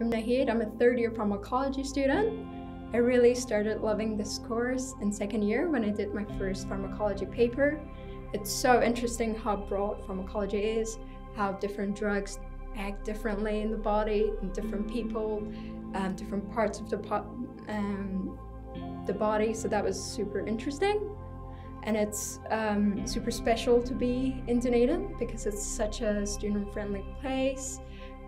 I'm Nahid. I'm a third year pharmacology student. I really started loving this course in second year when I did my first pharmacology paper. It's so interesting how broad pharmacology is, how different drugs act differently in the body, in different people, um, different parts of the, um, the body. So that was super interesting. And it's um, super special to be in Dunedin because it's such a student-friendly place.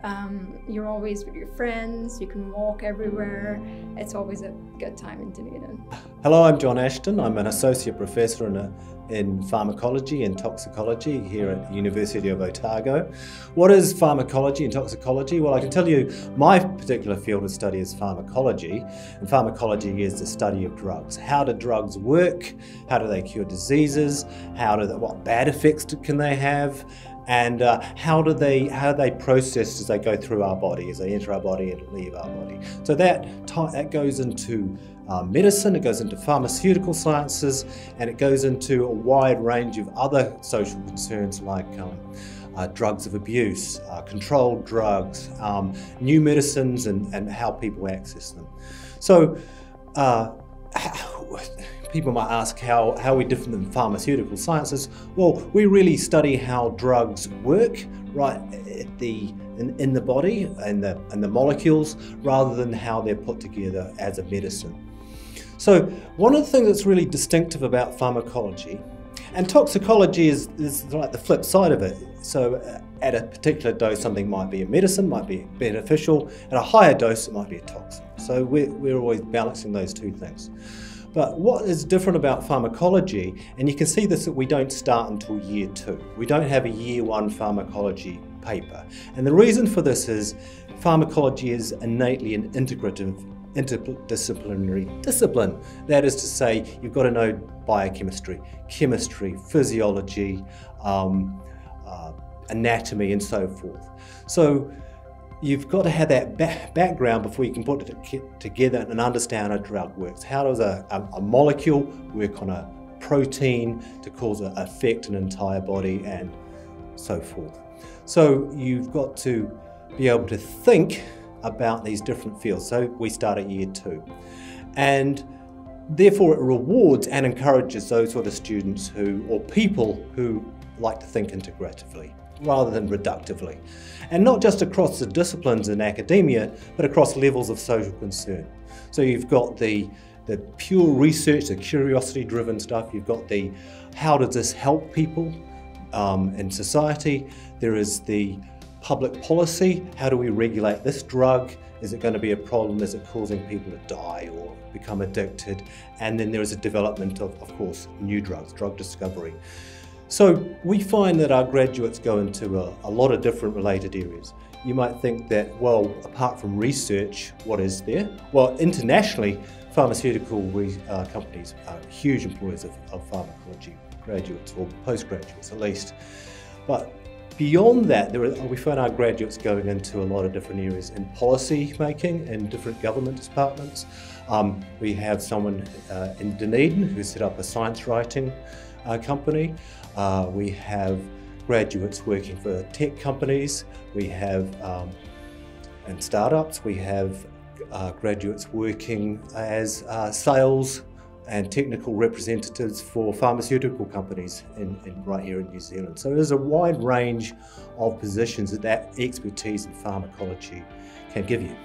Um, you're always with your friends, you can walk everywhere. It's always a good time in Dunedin. Hello, I'm John Ashton. I'm an associate professor in, a, in pharmacology and toxicology here at the University of Otago. What is pharmacology and toxicology? Well, I can tell you my particular field of study is pharmacology, and pharmacology is the study of drugs. How do drugs work? How do they cure diseases? How do they, what bad effects can they have? And uh, how do they how they processed as they go through our body, as they enter our body and leave our body. So that that goes into uh, medicine, it goes into pharmaceutical sciences, and it goes into a wide range of other social concerns like. Um, uh, drugs of abuse, uh, controlled drugs, um, new medicines, and, and how people access them. So, uh, people might ask how, how we different than pharmaceutical sciences? Well, we really study how drugs work right at the in, in the body and the and the molecules rather than how they're put together as a medicine. So one of the things that's really distinctive about pharmacology and toxicology is, is like the flip side of it. So uh, at a particular dose, something might be a medicine, might be beneficial. At a higher dose, it might be a toxin. So we're, we're always balancing those two things. But what is different about pharmacology, and you can see this that we don't start until year two. We don't have a year one pharmacology paper. And the reason for this is pharmacology is innately an integrative interdisciplinary discipline. That is to say, you've got to know biochemistry, chemistry, physiology, um, uh, anatomy, and so forth. So you've got to have that background before you can put it together and understand how a drug works. How does a, a, a molecule work on a protein to cause an effect affect an entire body and so forth. So you've got to be able to think about these different fields. So we start at year two. And therefore it rewards and encourages those sort of students who, or people who like to think integratively rather than reductively. And not just across the disciplines in academia, but across levels of social concern. So you've got the, the pure research, the curiosity driven stuff, you've got the how does this help people um, in society, there is the public policy, how do we regulate this drug, is it going to be a problem, is it causing people to die or become addicted, and then there is a development of, of course, new drugs, drug discovery. So we find that our graduates go into a, a, lot of different related areas. You might think that, well, apart from research, what is there? Well, internationally, pharmaceutical uh, companies are huge employers of, of pharmacology graduates or postgraduates at least. But beyond that, are, we find our graduates going into a lot of different areas in policy making in different government departments. Um, we have someone uh, in Dunedin who set up a science writing uh, company. Uh, we have graduates working for tech companies. We have, um, and startups, we have uh, graduates working as uh, sales and technical representatives for pharmaceutical companies in, in, right here in New Zealand. So there's a wide range of positions that that expertise in pharmacology can give you.